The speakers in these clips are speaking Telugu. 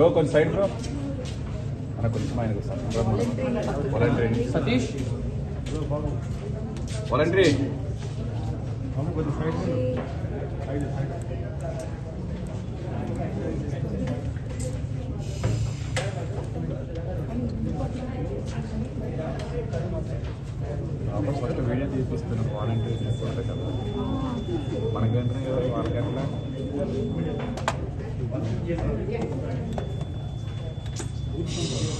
బ్రో కొంచెం సైడ్ బ్రో. అన్న కొంచెం ఆయనకు voluntary Satish. Voluntary first video తీపిస్తున్నాను voluntary తీసుకుంటే కదా. మనకంటే వాళ్ళకంటే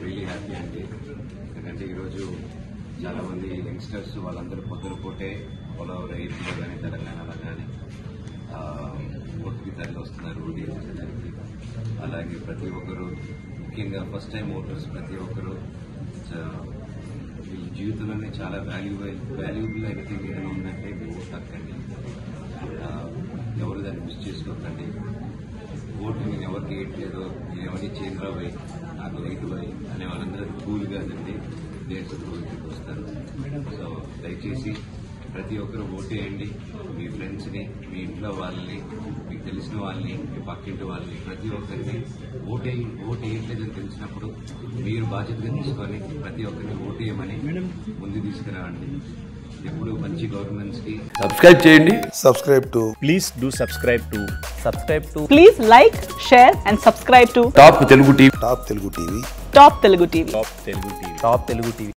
రియలీ హ్యాపీ అండి. ఎందుకంటే ఈరోజు చాలా మంది యంగ్స్టర్స్ వాళ్ళందరూ పొద్దున పూటే పొలం రైతులు కానీ తెలంగాణలో కానీ ఓటుకి తరలి వస్తున్నారు ఓటు వేసేదానికి అలాగే ప్రతి ఒక్కరు ముఖ్యంగా ఫస్ట్ టైం ఓటర్స్ ప్రతి ఒక్కరు చ- జీవితంలోనే చాలా వాల్యూబుల్ వాల్యూబుల్ ఎనీథింగ్ ఏదైనా ఉందంటే ఓటు హక్కండి ఎవరు దాన్ని మిస్ చేసుకోకండి. ఓటు నేను ఎవరికి వేయట్లేదు నేను ఎవరికి చేంద్రబాయ్ నాకు రైతుబాయ్ అనే వాళ్ళందరూ కూల్గా అండి దేశ ప్రభుత్వకి వస్తారు సో దయచేసి ప్రతి ఒక్కరు ఓటేయండి మీ ఫ్రెండ్స్ని మీ ఇంట్లో వాళ్ళని మీకు తెలిసిన వాళ్ళని మీ పక్కింటి వాళ్ళని ప్రతి ఒక్కరిని ఓటే ఓటు వేయట్లేదని తెలిసినప్పుడు మీరు బాధ్యతగా తీసుకొని ప్రతి ఒక్కరిని ఓటేయమని ముందు తీసుకురావండి. ఎప్పుడు మంచి గవర్నమెంట్స్కి సబ్స్క్రైబ్ చేయండి. Subscribe to please do subscribe to subscribe to Please like, share, and subscribe to top Telugu TV Top Telugu TV. Top Telugu TV. Top Telugu TV top Telugu TV